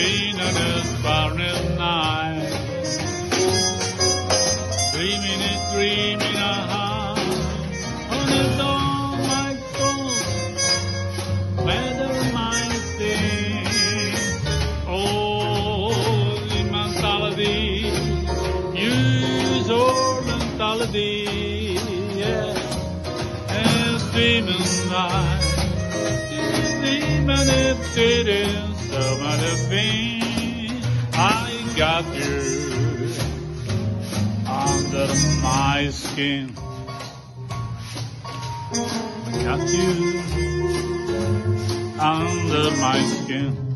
peanut is found night. Dreaming it, dreaming a heart on his dawn. my soul, whether my day. Oh, in mentality, use old mentality, yeah, and dreaming night. Dreaming it, dreaming some other thing, I got you under my skin. Got you under my skin.